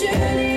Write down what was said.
journey.